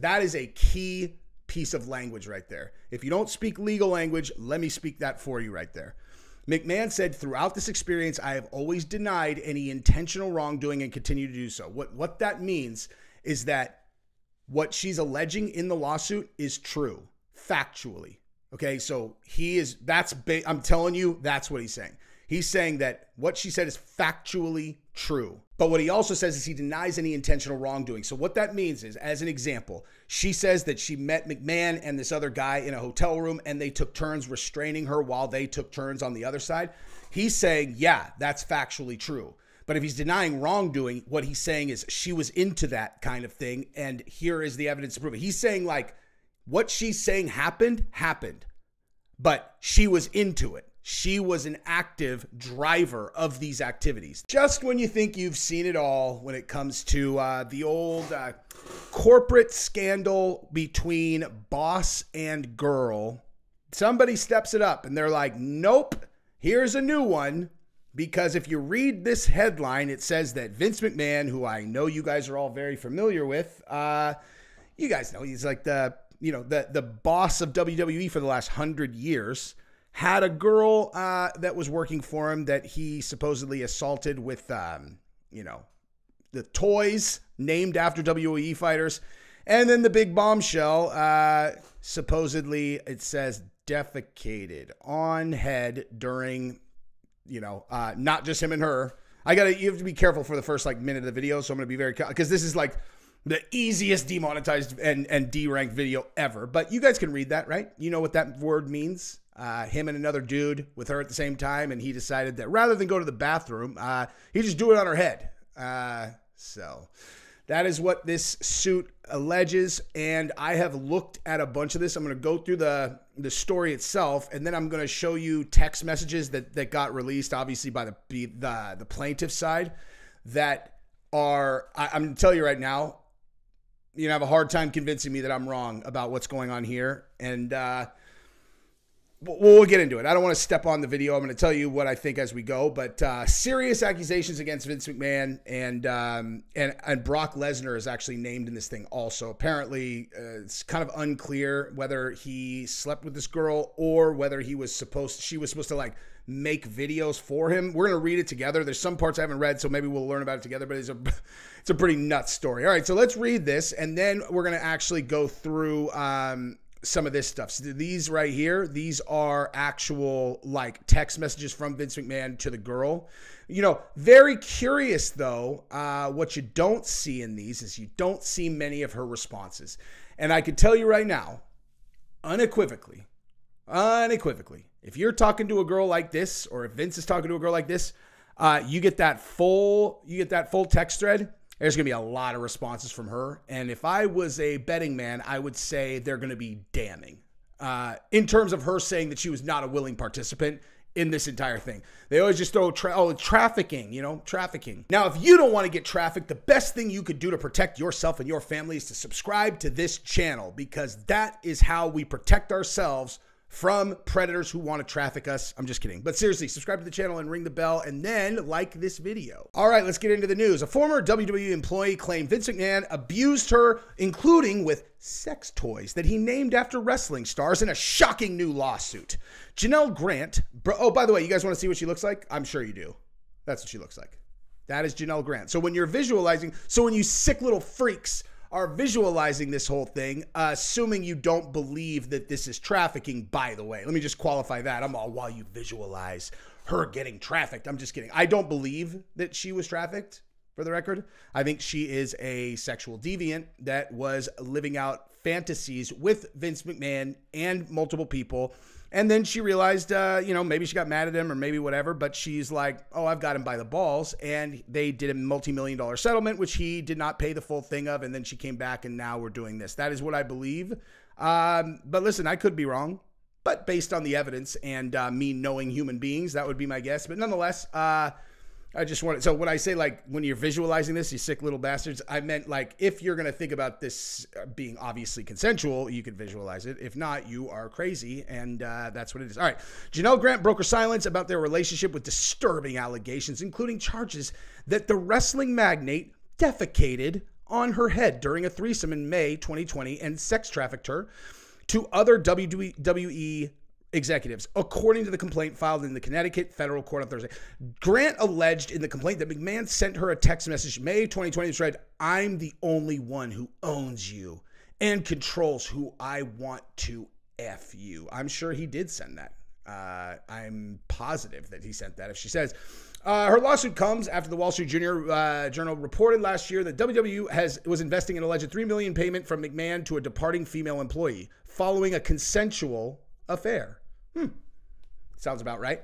That is a key piece of language right there. If you don't speak legal language, let me speak that for you right there. McMahon said, throughout this experience, I have always denied any intentional wrongdoing and continue to do so. What, what that means is that what she's alleging in the lawsuit is true, factually. Okay, so he is, that's, ba- I'm telling you, that's what he's saying. He's saying that what she said is factually true. But what he also says is he denies any intentional wrongdoing. So what that means is, as an example, she says that she met McMahon and this other guy in a hotel room and they took turns restraining her while they took turns on the other side. He's saying, yeah, that's factually true. But if he's denying wrongdoing, what he's saying is she was into that kind of thing. And here is the evidence to prove it. He's saying, like, what she's saying happened, happened, but she was into it. She was an active driver of these activities. Just when you think you've seen it all when it comes to uh, the old uh, corporate scandal between boss and girl, somebody steps it up and they're like, nope, here's a new one. Because if you read this headline, it says that Vince McMahon, who I know you guys are all very familiar with, uh, you guys know he's like the you know the the boss of WWE for the last hundred years had a girl uh, that was working for him that he supposedly assaulted with, um, you know, the toys named after WWE fighters. And then the big bombshell, uh, supposedly it says defecated on head during, you know, uh, not just him and her. I gotta, you have to be careful for the first like minute of the video. So I'm gonna be very, because this is like the easiest demonetized and, and D ranked video ever. But you guys can read that, right? You know what that word means uh, him and another dude with her at the same time, and he decided that rather than go to the bathroom, uh, he just do it on her head. Uh, so that is what this suit alleges, and I have looked at a bunch of this. I'm going to go through the the story itself, and then I'm going to show you text messages that that got released, obviously by the the the plaintiff side, that are I, I'm going to tell you right now. You know, have a hard time convincing me that I'm wrong about what's going on here, and uh, we'll get into it. I don't want to step on the video. I'm going to tell you what I think as we go. But uh, serious accusations against Vince McMahon and um, and and Brock Lesnar is actually named in this thing. Also, apparently, uh, it's kind of unclear whether he slept with this girl or whether he was supposed she was supposed to like make videos for him. We're gonna read it together. There's some parts I haven't read, so maybe we'll learn about it together. But it's a it's a pretty nuts story. All right, so let's read this, and then we're gonna actually go through. Um, some of this stuff. So these right here, these are actual like text messages from Vince McMahon to the girl. You know, very curious though. Uh, what you don't see in these is you don't see many of her responses. And I can tell you right now, unequivocally, unequivocally, if you're talking to a girl like this, or if Vince is talking to a girl like this, uh, you get that full, you get that full text thread there's to be a lot of responses from her. And if I was a betting man, I would say they're to be damning uh, in terms of her saying that she was not a willing participant in this entire thing. They always just throw tra- oh trafficking, you know, trafficking. Now, if you don't want to get trafficked, the best thing you could do to protect yourself and your family is to subscribe to this channel because that is how we protect ourselves from predators who want to traffic us. I'm just kidding. But seriously, subscribe to the channel and ring the bell and then like this video. All right, let's get into the news. A former WWE employee claimed Vince McMahon abused her, including with sex toys that he named after wrestling stars in a shocking new lawsuit. Janelle Grant, bro, oh, by the way, you guys want to see what she looks like? I'm sure you do. That's what she looks like. That is Janelle Grant. So when you're visualizing, so when you sick little freaks are visualizing this whole thing, uh, assuming you don't believe that this is trafficking, by the way. Let me just qualify that. I'm all while you visualize her getting trafficked. I'm just kidding. I don't believe that she was trafficked, for the record. I think she is a sexual deviant that was living out fantasies with Vince McMahon and multiple people and then she realized, uh, you know, maybe she got mad at him or maybe whatever, but she's like, oh, I've got him by the balls. And they did a multi million dollar settlement, which he did not pay the full thing of. And then she came back and now we're doing this. That is what I believe. Um, but listen, I could be wrong. But based on the evidence and uh, me knowing human beings, that would be my guess. But nonetheless, uh, I just wanted. So when I say like when you're visualizing this, you sick little bastards, I meant like if you're gonna think about this uh, being obviously consensual, you could visualize it. If not, you are crazy, and uh, that's what it is. All right, Janelle Grant broke her silence about their relationship with disturbing allegations, including charges that the wrestling magnate defecated on her head during a threesome in May 2020 and sex trafficked her to other WWE executives, according to the complaint filed in the Connecticut federal court on Thursday. Grant alleged in the complaint that McMahon sent her a text message May 2020 that read, I'm the only one who owns you and controls who I want to F you. I'm sure he did send that. Uh, I'm positive that he sent that. If she says, uh, her lawsuit comes after the Wall Street Junior uh, Journal reported last year that WWE has was investing an alleged three million payment from McMahon to a departing female employee following a consensual affair. Hmm. Sounds about right.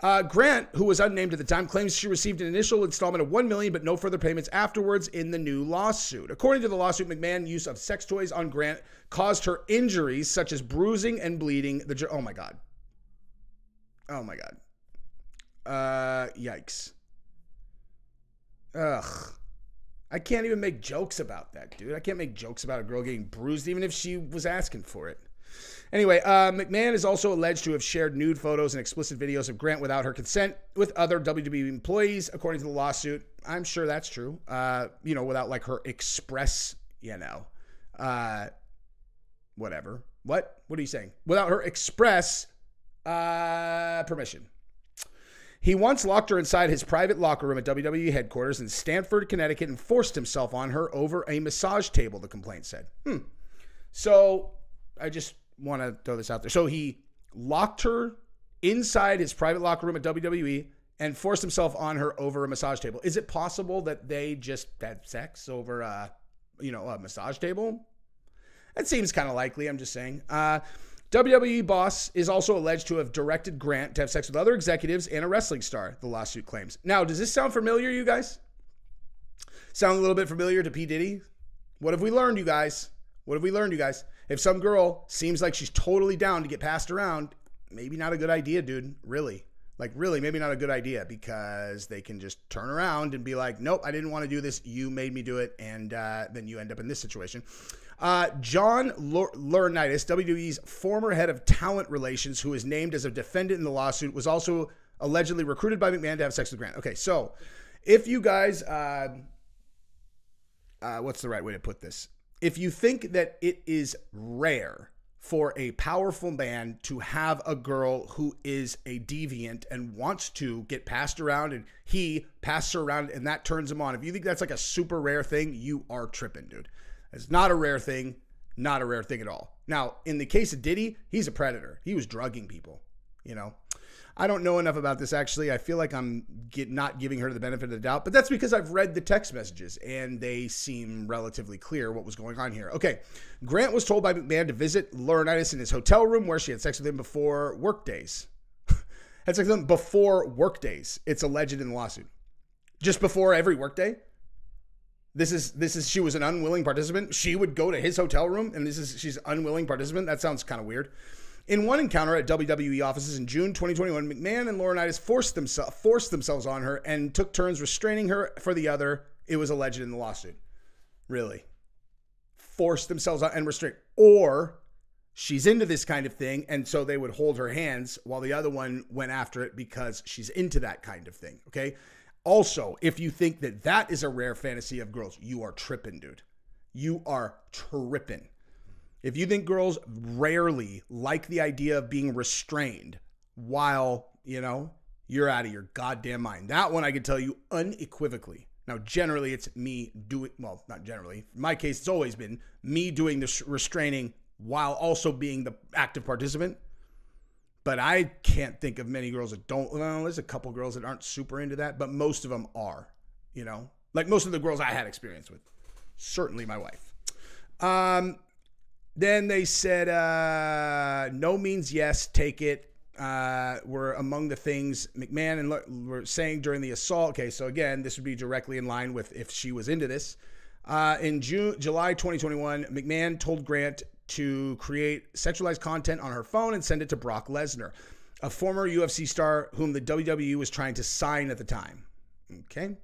Uh, Grant, who was unnamed at the time, claims she received an initial installment of one million, but no further payments afterwards in the new lawsuit. According to the lawsuit, McMahon use of sex toys on Grant caused her injuries such as bruising and bleeding. The oh my god, oh my god, uh, yikes, ugh. I can't even make jokes about that, dude. I can't make jokes about a girl getting bruised, even if she was asking for it. Anyway, uh, McMahon is also alleged to have shared nude photos and explicit videos of Grant without her consent with other WWE employees, according to the lawsuit. I'm sure that's true. Uh, you know, without like her express, you know, uh, whatever. What? What are you saying? Without her express uh, permission. He once locked her inside his private locker room at WWE headquarters in Stamford, Connecticut, and forced himself on her over a massage table, the complaint said. Hmm. So I just want to throw this out there. So he locked her inside his private locker room at WWE and forced himself on her over a massage table. Is it possible that they just had sex over a, you know, a massage table? That seems kind of likely. I'm just saying. Uh, WWE boss is also alleged to have directed Grant to have sex with other executives and a wrestling star, the lawsuit claims. Now, does this sound familiar, you guys? Sound a little bit familiar to P. Diddy? What have we learned, you guys? What have we learned, you guys? If some girl seems like she's totally down to get passed around, maybe not a good idea, dude. Really. Like, really, maybe not a good idea because they can just turn around and be like, nope, I didn't want to do this. You made me do it. And uh, then you end up in this situation. Uh, John Laurinaitis, WWE's former head of talent relations, who is named as a defendant in the lawsuit, was also allegedly recruited by McMahon to have sex with Grant. Okay, so if you guys, uh, uh, what's the right way to put this? If you think that it is rare for a powerful man to have a girl who is a deviant and wants to get passed around and he passes her around and that turns him on. If you think that's like a super rare thing, you are tripping, dude. It's not a rare thing, not a rare thing at all. Now, in the case of Diddy, he's a predator. He was drugging people, you know. I don't know enough about this actually. I feel like I'm get, not giving her the benefit of the doubt, but that's because I've read the text messages and they seem relatively clear what was going on here. Okay, Grant was told by McMahon to visit Laurinaitis in his hotel room where she had sex with him before work days. had sex with him before work days. It's alleged in the lawsuit. Just before every workday. This is this is she was an unwilling participant. She would go to his hotel room and this is she's unwilling participant. That sounds kind of weird. In one encounter at WWE offices in June 2021, McMahon and Laurinaitis forced, themselves forced themselves on her and took turns restraining her for the other. It was alleged in the lawsuit. Really. Forced themselves on and restrain. Or she's into this kind of thing, and so they would hold her hands while the other one went after it because she's into that kind of thing. Okay. Also, if you think that that is a rare fantasy of girls, you are tripping, dude. You are tripping. If you think girls rarely like the idea of being restrained while, you know, you're out of your goddamn mind. That one I can tell you unequivocally. Now, generally, it's me doing, well, not generally. In my case, it's always been me doing the restraining while also being the active participant. But I can't think of many girls that don't. Well, there's a couple girls that aren't super into that, but most of them are, you know, like most of the girls I had experience with. Certainly my wife. Um, then they said, uh, no means yes, take it. Uh, were among the things McMahon and were saying during the assault. Okay, so again, this would be directly in line with if she was into this. Uh, in June, July 2021, McMahon told Grant to create sexualized content on her phone and send it to Brock Lesnar, a former UFC star whom the WWE was trying to sign at the time. Okay.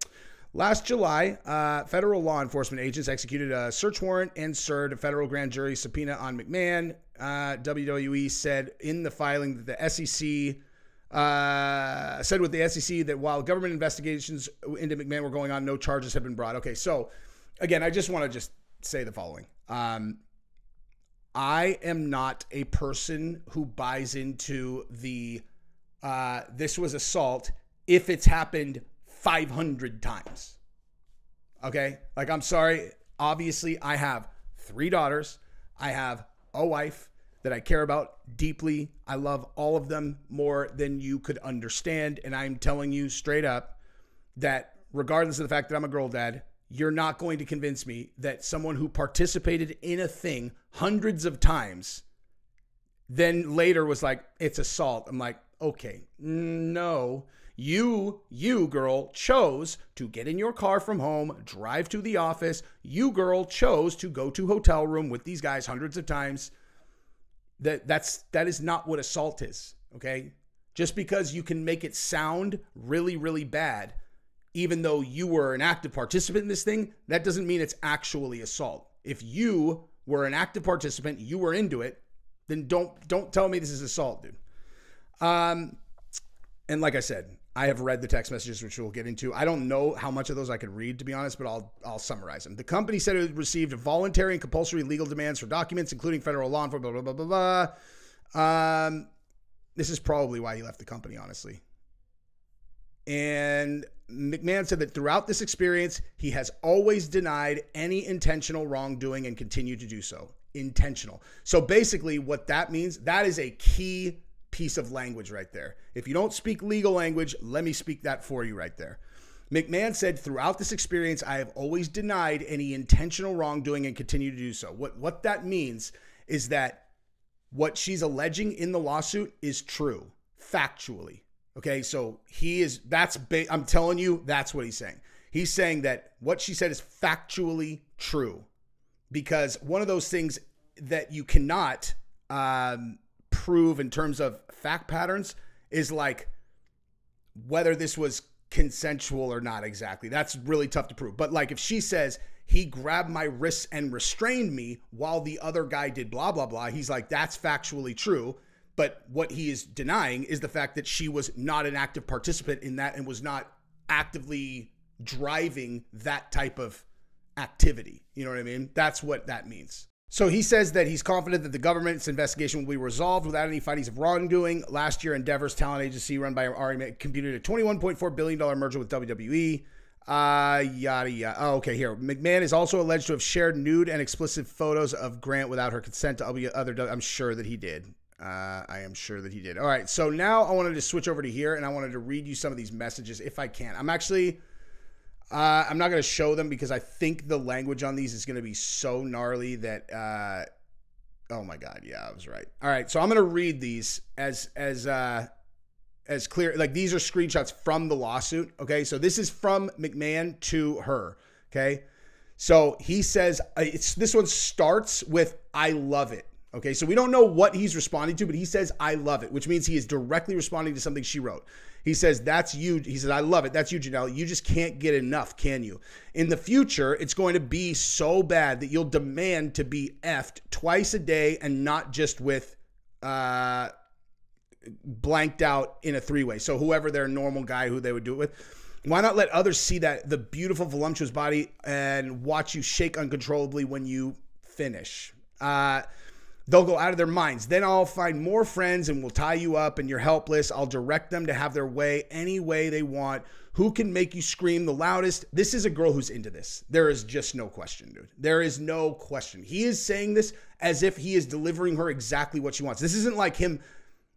Last July, uh, federal law enforcement agents executed a search warrant and served a federal grand jury subpoena on McMahon. Uh, WWE said in the filing that the SEC uh, said with the SEC that while government investigations into McMahon were going on, no charges have been brought. Okay, so again, I just want to just say the following. Um, I am not a person who buys into the uh, this was assault if it's happened 500 times. Okay? Like, I'm sorry. Obviously, I have three daughters, I have a wife that I care about deeply. I love all of them more than you could understand. And I'm telling you straight up that regardless of the fact that I'm a girl dad, you're not going to convince me that someone who participated in a thing hundreds of times then later was like, it's assault. I'm like, okay, no. You, you girl, chose to get in your car from home, drive to the office. You girl chose to go to hotel room with these guys hundreds of times. That that's that is not what assault is, okay? Just because you can make it sound really really bad even though you were an active participant in this thing, that doesn't mean it's actually assault. If you were an active participant, you were into it, then don't don't tell me this is assault, dude. Um, and like I said, I have read the text messages, which we'll get into. I don't know how much of those I could read, to be honest, but I'll I'll summarize them. The company said it received voluntary and compulsory legal demands for documents, including federal law enforcement. Blah blah blah blah blah. Um, this is probably why he left the company, honestly. And McMahon said that throughout this experience, he has always denied any intentional wrongdoing and continued to do so. Intentional. So basically, what that means, that is a key piece of language right there. If you don't speak legal language, let me speak that for you right there. McMahon said, throughout this experience, I have always denied any intentional wrongdoing and continue to do so. What, what that means is that what she's alleging in the lawsuit is true, factually. Okay, so he is, that's, ba- I'm telling you, that's what he's saying. He's saying that what she said is factually true because one of those things that you cannot um, prove in terms of fact patterns is like whether this was consensual or not exactly. That's really tough to prove. But like if she says he grabbed my wrists and restrained me while the other guy did blah blah blah, he's like that's factually true. But what he is denying is the fact that she was not an active participant in that and was not actively driving that type of activity. You know what I mean? That's what that means. So he says that he's confident that the government's investigation will be resolved without any findings of wrongdoing. Last year, Endeavor's talent agency, run by Ari, computed a $21.4 billion merger with WWE. Uh, yada yada. Oh, okay, here. McMahon is also alleged to have shared nude and explicit photos of Grant without her consent to other. I'm sure that he did. Uh, I am sure that he did. All right. So now I wanted to switch over to here and I wanted to read you some of these messages if I can. I'm actually, uh, I'm not going to show them because I think the language on these is going to be so gnarly that, uh, oh my God. Yeah, I was right. All right. So I'm going to read these as, as, uh, as clear. Like these are screenshots from the lawsuit. Okay. So this is from McMahon to her. Okay. So he says, uh, it's, this one starts with, I love it. Okay, so we don't know what he's responding to, but he says, I love it, which means he is directly responding to something she wrote. He says, That's you. He says, I love it. That's you, Janelle. You just can't get enough, can you? In the future, it's going to be so bad that you'll demand to be effed twice a day and not just with uh, blanked out in a three way. So, whoever their normal guy who they would do it with. Why not let others see that the beautiful, voluptuous body and watch you shake uncontrollably when you finish? Uh, They'll go out of their minds. Then I'll find more friends and we'll tie you up and you're helpless. I'll direct them to have their way any way they want. Who can make you scream the loudest? This is a girl who's into this. There is just no question, dude. There is no question. He is saying this as if he is delivering her exactly what she wants. This isn't like him,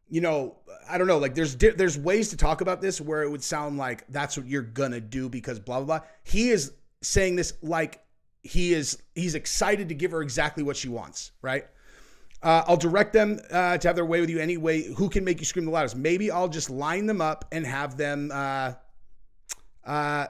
you know, I don't know, like there's there's ways to talk about this where it would sound like that's what you're to do because blah blah blah. He is saying this like he is he's excited to give her exactly what she wants, right? Uh, I'll direct them uh, to have their way with you anyway. Who can make you scream the loudest? Maybe I'll just line them up and have them uh, uh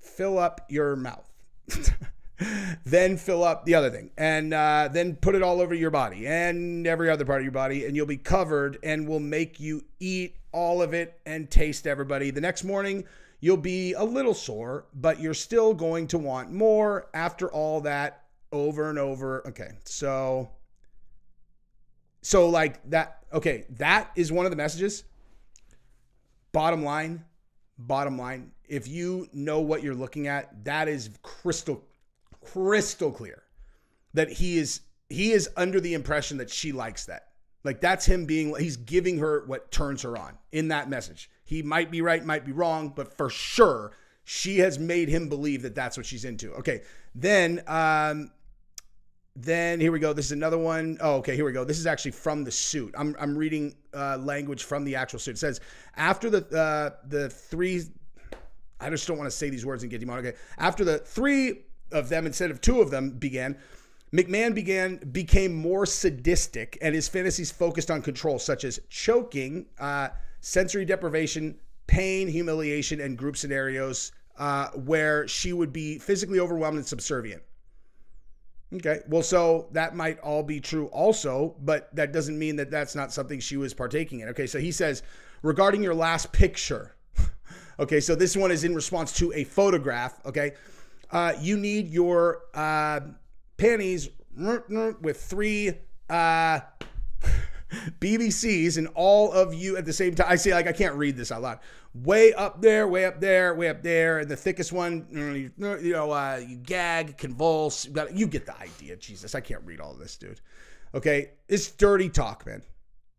fill up your mouth. then fill up the other thing and uh, then put it all over your body and every other part of your body and you'll be covered and we'll make you eat all of it and taste everybody the next morning you'll be a little sore but you're still going to want more after all that over and over okay so so like that okay, that is one of the messages. Bottom line, bottom line, if you know what you're looking at, that is crystal crystal clear that he is he is under the impression that she likes that. Like that's him being he's giving her what turns her on in that message. He might be right, might be wrong, but for sure she has made him believe that that's what she's into. Okay. Then um then here we go. This is another one. Oh, okay. Here we go. This is actually from the suit. I'm, I'm reading uh, language from the actual suit. It says after the uh, the three. I just don't want to say these words and get demonic. Okay. After the three of them instead of two of them began, McMahon began became more sadistic, and his fantasies focused on control, such as choking, uh, sensory deprivation, pain, humiliation, and group scenarios uh, where she would be physically overwhelmed and subservient. Okay. Well, so that might all be true also, but that doesn't mean that that's not something she was partaking in. Okay. So he says, regarding your last picture. okay. So this one is in response to a photograph. Okay. Uh, you need your uh, panties with three uh, BBCs and all of you at the same time. I say like I can't read this out loud. Way up there, way up there, way up there, and the thickest one. You know, uh, you gag, convulse. You get the idea. Jesus, I can't read all this, dude. Okay, it's dirty talk, man.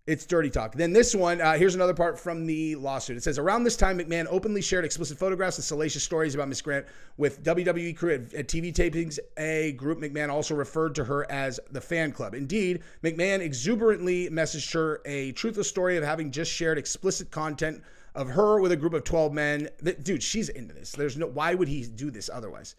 It's dirty talk. Then this one, uh, here's another part from the lawsuit. It says around this time, McMahon openly shared explicit photographs and salacious stories about Miss Grant with WWE crew at, at, TV tapings. A group McMahon also referred to her as the fan club. Indeed, McMahon exuberantly messaged her a truthless story of having just shared explicit content of her with a group of 12 men. Dude, she's into this. There's no why would he do this otherwise?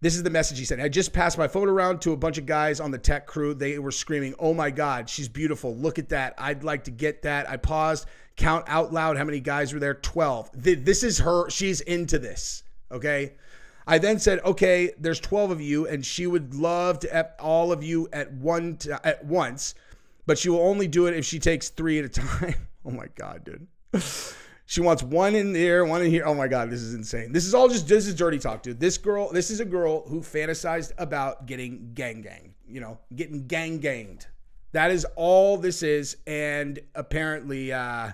This is the message he sent. I just passed my phone around to a bunch of guys on the tech crew. They were screaming, Oh my God, she's beautiful. Look at that. I'd like to get that. I paused, count out loud how many guys were there 12. This is her. She's into this. Okay. I then said, Okay, there's 12 of you, and she would love to at all of you at one t- at once, but she will only do it if she takes three at a time. oh my God, dude. She wants one in there, one in here. Oh my God, this is insane. This is all just, this is dirty talk, dude. This girl, this is a girl who fantasized about getting gang gang, you know, getting gang ganged. That is all this is. And apparently, uh,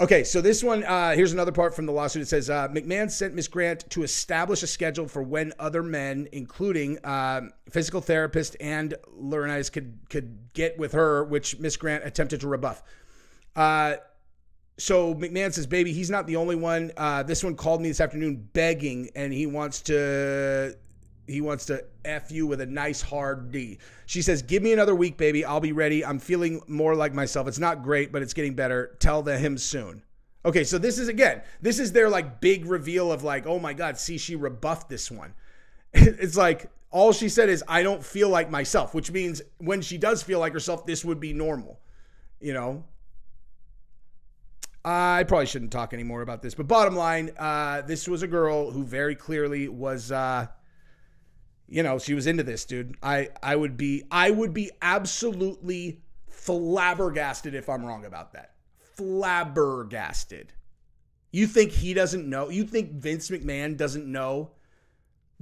Okay, so this one, uh, here's another part from the lawsuit. It says uh, McMahon sent Miss Grant to establish a schedule for when other men, including um, physical therapist and Laurinaitis, could could get with her, which Miss Grant attempted to rebuff. Uh, so McMahon says, baby, he's not the only one. Uh, this one called me this afternoon begging, and he wants to he wants to f you with a nice hard D. She says, "Give me another week, baby. I'll be ready. I'm feeling more like myself. It's not great, but it's getting better. Tell the him soon." Okay, so this is again, this is their like big reveal of like, oh my god, see, she rebuffed this one. It's like all she said is, "I don't feel like myself," which means when she does feel like herself, this would be normal. You know, I probably shouldn't talk anymore about this, but bottom line, uh, this was a girl who very clearly was, uh, you know, she was into this, dude. I I would be I would be absolutely flabbergasted if I'm wrong about that. Flabbergasted. You think he doesn't know? You think Vince McMahon doesn't know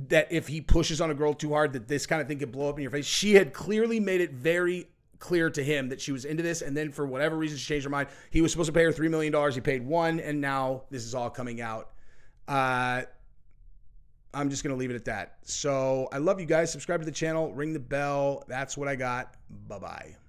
that if he pushes on a girl too hard, that this kind of thing could blow up in your face? She had clearly made it very clear to him that she was into this. And then for whatever reason, she changed her mind. He was supposed to pay her $3 million. He paid one. And now this is all coming out. Uh, I'm just going to leave it at that. So I love you guys. Subscribe to the channel, ring the bell. That's what I got. Bye bye.